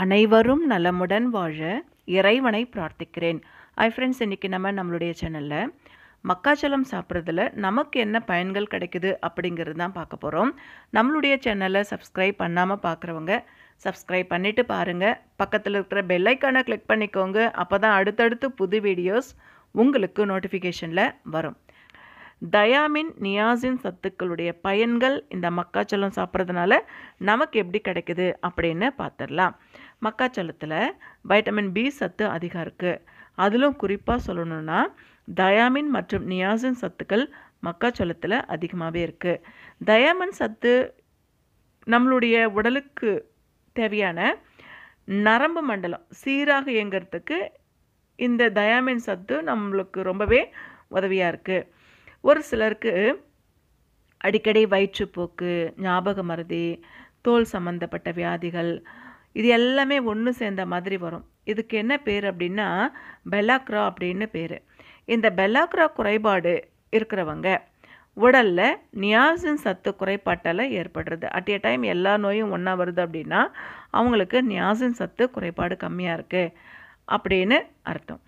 அனைவரும் நலமுடன் வாழ இறைவனை பிரார்த்திக்கிறேன். ஐ ஃப்ரெண்ட்ஸ் இன்றைக்கி நம்ம நம்மளுடைய சேனலில் மக்காச்சோளம் சாப்பிட்றதுல நமக்கு என்ன பயன்கள் கிடைக்குது அப்படிங்கிறது தான் பார்க்க போகிறோம் நம்மளுடைய சேனலை சப்ஸ்கிரைப் பண்ணாமல் பார்க்குறவங்க சப்ஸ்கிரைப் பண்ணிவிட்டு பாருங்கள் பக்கத்தில் இருக்கிற பெல்லைக்கானை கிளிக் பண்ணிக்கோங்க. அப்போ தான் அடுத்தடுத்து புது வீடியோஸ் உங்களுக்கு நோட்டிஃபிகேஷனில் வரும். தயாமின் நியாசின் சத்துக்களுடைய பயன்கள் இந்த மக்காச்சோளம் சாப்பிட்றதுனால நமக்கு எப்படி கிடைக்குது அப்படின்னு பார்த்துடலாம். மக்காச்சோளத்தில் வைட்டமின் பி சத்து அதிகம் இருக்குது அதிலும் குறிப்பாக சொல்லணும்னா தயாமின் மற்றும் நியாசின் சத்துக்கள் மக்காச்சோளத்தில் அதிகமாகவே இருக்குது தயாமின் சத்து நம்மளுடைய உடலுக்கு தேவையான நரம்பு மண்டலம் சீராக இயங்கிறதுக்கு இந்த தயாமின் சத்து நம்மளுக்கு ரொம்பவே உதவியாக இருக்குது ஒரு சிலருக்கு அடிக்கடி வயிற்றுப்போக்கு ஞாபக மருதி தோல் சம்மந்தப்பட்ட வியாதிகள் இது எல்லாமே ஒன்று சேர்ந்த மாதிரி வரும். இதுக்கு என்ன பேர் அப்படின்னா பெல்லாக்ரா அப்படின்னு பேர். இந்த பெல்லாக்ரா குறைபாடு இருக்கிறவங்க உடலில் நியாசின் சத்து குறைபாட்டால் ஏற்படுறது. அட் ஏ டைம் எல்லா நோயும் ஒன்றா வருது அப்படின்னா அவங்களுக்கு நியாசின் சத்து குறைபாடு கம்மியாக இருக்குது அப்படின்னு அர்த்தம்.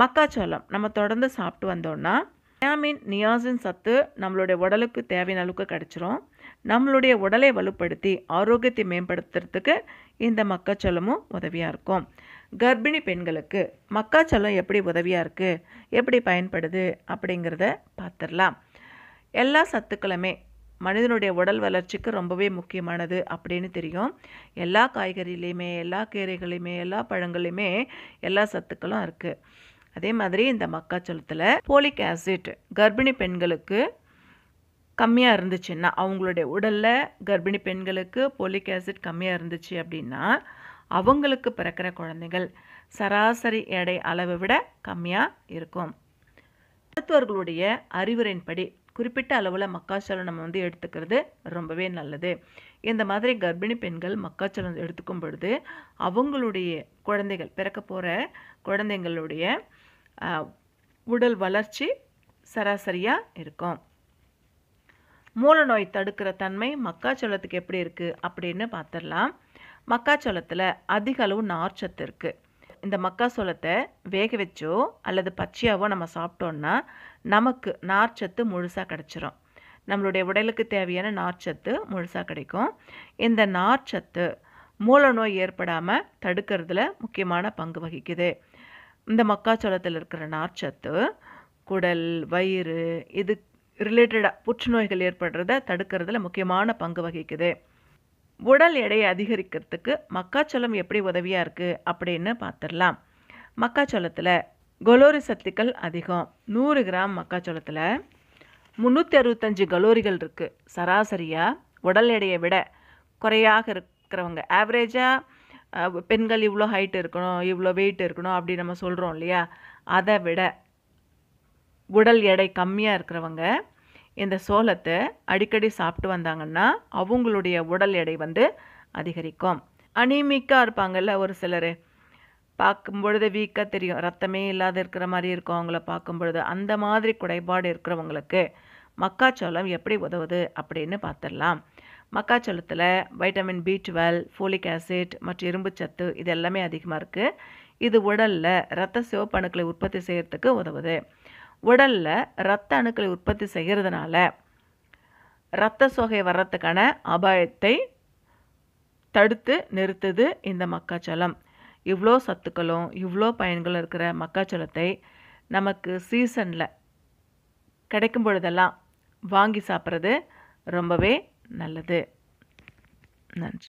மக்காச்சோளம் நம்ம தொடர்ந்து சாப்பிட்டு வந்தோம்னா விட்டாமின் நியாசின் சத்து நம்மளுடைய உடலுக்கு தேவையான அளவுக்கு கிடச்சிரும். நம்மளுடைய உடலை வலுப்படுத்தி ஆரோக்கியத்தை மேம்படுத்துறதுக்கு இந்த மக்காச்சோளமும் உதவியாக இருக்கும். கர்ப்பிணி பெண்களுக்கு மக்காச்சோளம் எப்படி உதவியாக இருக்குது எப்படி பயன்படுது? அப்படிங்கிறத பார்த்துடலாம் எல்லா சத்துக்களுமே மனிதனுடைய உடல் வளர்ச்சிக்கு ரொம்பவே முக்கியமானது அப்படின்னு தெரியும். எல்லா காய்கறிலையுமே எல்லா கீரைகளையுமே எல்லா பழங்களையுமே எல்லா சத்துக்களும் இருக்குது அதே மாதிரி இந்த மக்காச்சோளத்தில் போலிக் ஆசிட் கர்ப்பிணி பெண்களுக்கு கம்மியாக இருந்துச்சுன்னா அவங்களுடைய உடலில் கர்ப்பிணி பெண்களுக்கு போலிக் ஆசிட் கம்மியாக இருந்துச்சு அப்படின்னா அவங்களுக்கு பிறக்கிற குழந்தைகள் சராசரி எடை அளவை விட கம்மியாக இருக்கும். மருத்துவர்களுடைய அறிவுரையின்படி குறிப்பிட்ட அளவில் மக்காச்சோளம் நம்ம வந்து எடுத்துக்கிறது ரொம்பவே நல்லது. இந்த மாதிரி கர்ப்பிணி பெண்கள் மக்காச்சோளம் எடுத்துக்கும் பொழுது அவங்களுடைய குழந்தைகள் பிறக்க போகிற குழந்தைங்களுடைய உடல் வளர்ச்சி சராசரியாக இருக்கும். மூல நோய் தடுக்கிற தன்மை மக்காச்சோளத்துக்கு எப்படி இருக்குது அப்படின்னு பார்த்துடலாம் மக்காச்சோளத்தில் அதிக அளவு நார்ச்சத்து இருக்குது இந்த மக்காச்சோளத்தை வேக வச்சோ அல்லது பச்சையாவோ நம்ம சாப்பிட்டோன்னா நமக்கு நார்ச்சத்து முழுசாக கிடச்சிரும். நம்மளுடைய உடலுக்கு தேவையான நார்ச்சத்து முழுசாக கிடைக்கும். இந்த நார்ச்சத்து மூல நோய் ஏற்படாமல் தடுக்கிறதுல முக்கியமான பங்கு வகிக்குது. இந்த மக்காச்சோளத்தில் இருக்கிற நார்ச்சத்து குடல் வயிறு இது ரிலேட்டடாக புற்றுநோய்கள் ஏற்படுறத தடுக்கிறதுல முக்கியமான பங்கு வகிக்குது. உடல் எடையை அதிகரிக்கிறதுக்கு மக்காச்சோளம் எப்படி உதவியாக இருக்குது அப்படின்னு பார்த்துடலாம் மக்காச்சோளத்தில் கலோரி சத்துக்கள் அதிகம். நூறு கிராம் மக்காச்சோளத்தில் முந்நூற்றி அறுபத்தஞ்சு கலோரிகள் இருக்குது சராசரியாக உடல் எடையை விட குறையாக இருக்கிறவங்க. ஆவரேஜாக பெண்கள் இவ்வளோ ஹைட் இருக்கணும் இவ்வளோ வெயிட் இருக்கணும் அப்படி நம்ம சொல்கிறோம் இல்லையா? அதை விட உடல் எடை கம்மியாக இருக்கிறவங்க இந்த சோளத்தை அடிக்கடி சாப்பிட்டு வந்தாங்கன்னா அவங்களுடைய உடல் எடை வந்து அதிகரிக்கும். அனீமிக்காக இருப்பாங்கல்ல ஒரு சிலர். பார்க்கும் பொழுது வீக்காக தெரியும். ரத்தமே இல்லாத இருக்கிற மாதிரி இருக்கும் அவங்கள பார்க்கும் பொழுது அந்த மாதிரி குறைபாடு இருக்கிறவங்களுக்கு மக்காச்சோளம் எப்படி உதவுது அப்படின்னு பார்த்துடலாம். மக்காச்சோளத்தில் vitamin B twelve folic acid மற்றும் இரும்புச்சத்து இது எல்லாமே அதிகமாக இருக்குது இது உடலில் இரத்த சிவப்பணுக்களை உற்பத்தி செய்கிறதுக்கு உதவுது. உடலில் இரத்த அணுக்களை உற்பத்தி செய்கிறதுனால இரத்த சோகை வர்றதுக்கான அபாயத்தை தடுத்து நிறுத்துது இந்த மக்காச்சோளம். இவ்வளோ சத்துக்களும் இவ்வளோ பயன்களும் இருக்கிற மக்காச்சோளத்தை நமக்கு சீசனில் கிடைக்கும் பொழுதெல்லாம் வாங்கி சாப்பிட்றது ரொம்பவே நல்லது. நன்றி.